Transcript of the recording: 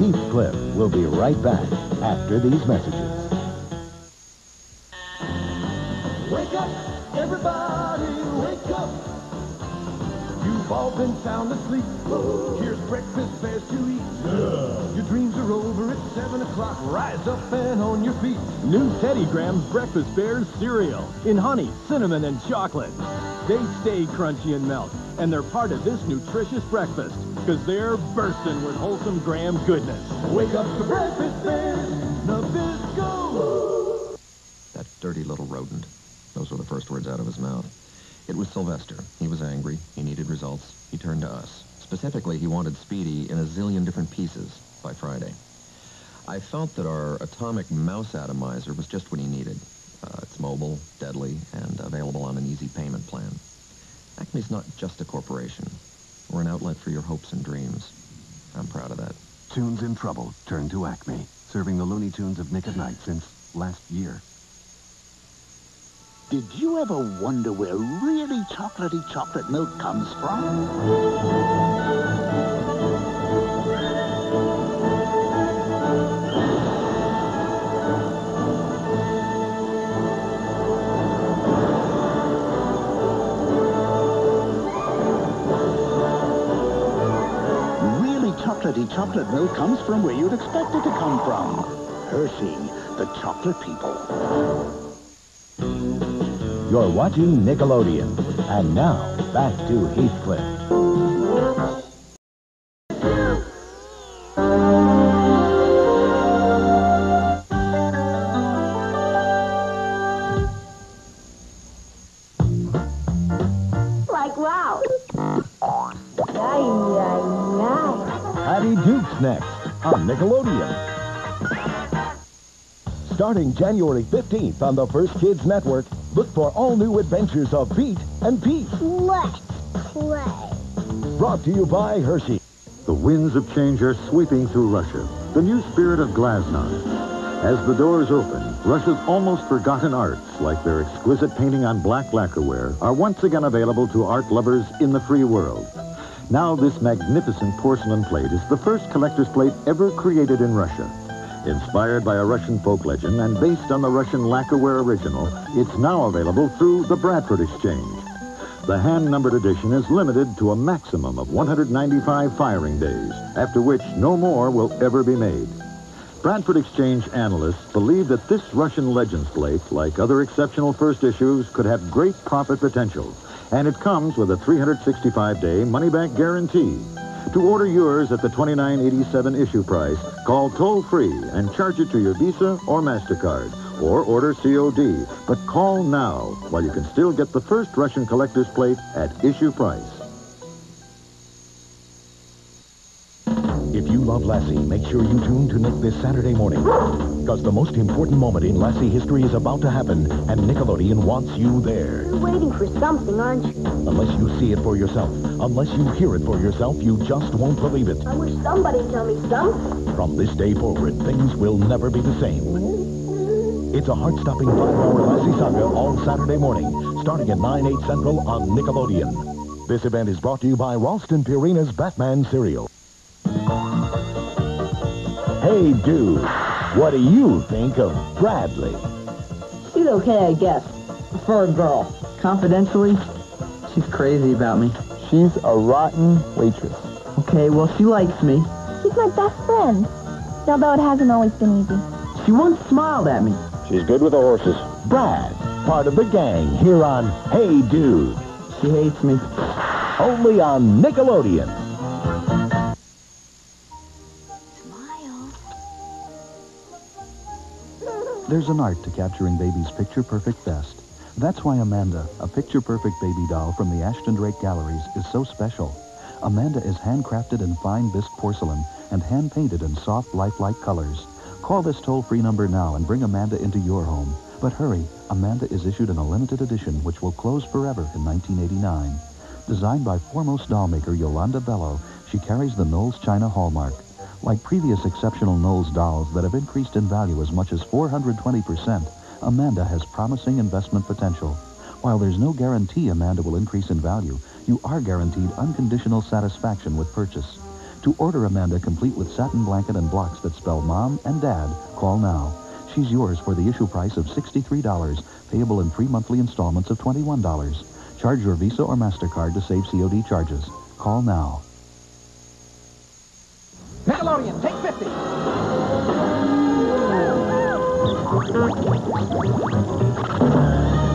Heathcliff will be right back after these messages. Wake up, everybody, wake up. You've all been sound asleep. Here's breakfast fast to eat. Your dreams are over at 7 o'clock. Rise up and on your feet. New Teddy Grahams Breakfast Bears cereal in honey, cinnamon, and chocolate. They stay crunchy and melt, and they're part of this nutritious breakfast because they're bursting with wholesome Graham goodness. Wake up to breakfast bears, Nabisco. That dirty little rodent. Those were the first words out of his mouth. It was Sylvester. He was angry. He needed results. He turned to us. Specifically, he wanted Speedy in a zillion different pieces by Friday. I felt that our atomic mouse atomizer was just what he needed. Uh, it's mobile, deadly, and available on an easy payment plan. Acme's not just a corporation. We're an outlet for your hopes and dreams. I'm proud of that. Tunes in trouble turn to Acme, serving the Looney Tunes of Nick at Nite since last year. Did you ever wonder where really chocolatey chocolate milk comes from? Chocolate milk comes from where you'd expect it to come from. Hershey, the chocolate people. You're watching Nickelodeon. And now, back to Heathcliff. Next on Nickelodeon. Starting January 15th on the First Kids Network, look for all new adventures of Pete and Pete. Let's play. Brought to you by Hershey. The winds of change are sweeping through Russia. The new spirit of glasnost. As the doors open, Russia's almost forgotten arts, like their exquisite painting on black lacquerware, are once again available to art lovers in the free world. Now this magnificent porcelain plate is the first collector's plate ever created in Russia. Inspired by a Russian folk legend and based on the Russian lacquerware original, it's now available through the Bradford Exchange. The hand-numbered edition is limited to a maximum of 195 firing days, after which no more will ever be made. Bradford Exchange analysts believe that this Russian Legends plate, like other exceptional first issues, could have great profit potential. And it comes with a 365-day money-back guarantee. To order yours at the $29.87 issue price, call toll-free and charge it to your Visa or MasterCard. Or order COD. But call now while you can still get the first Russian collector's plate at issue price. If you love Lassie, make sure you tune to Nick this Saturday morning. Because the most important moment in Lassie history is about to happen, and Nickelodeon wants you there. You're waiting for something, aren't you? Unless you see it for yourself, unless you hear it for yourself, you just won't believe it. I wish somebody'd tell me something. From this day forward, things will never be the same. It's a heart-stopping five-hour Lassie saga all Saturday morning, starting at 9, 8 Central on Nickelodeon. This event is brought to you by Ralston Purina's Batman cereal. Hey, dude, what do you think of Bradley? She's okay, I guess. For a girl. Confidentially, she's crazy about me. She's a rotten waitress. Okay, well, she likes me. She's my best friend. Although it hasn't always been easy. She once smiled at me. She's good with the horses. Brad, part of the gang, here on Hey Dude. She hates me. Only on Nickelodeon. There's an art to capturing baby's picture-perfect best. That's why Amanda, a picture-perfect baby doll from the Ashton Drake Galleries, is so special. Amanda is handcrafted in fine bisque porcelain and hand-painted in soft, lifelike colors. Call this toll-free number now and bring Amanda into your home. But hurry, Amanda is issued in a limited edition which will close forever in 1989. Designed by foremost doll maker Yolanda Bello, she carries the Knowles China hallmark. Like previous exceptional Knowles dolls that have increased in value as much as 420%, Amanda has promising investment potential. While there's no guarantee Amanda will increase in value, you are guaranteed unconditional satisfaction with purchase. To order Amanda complete with satin blanket and blocks that spell mom and dad, call now. She's yours for the issue price of $63, payable in three monthly installments of $21. Charge your Visa or MasterCard to save COD charges. Call now. Nickelodeon, take 50. We got it.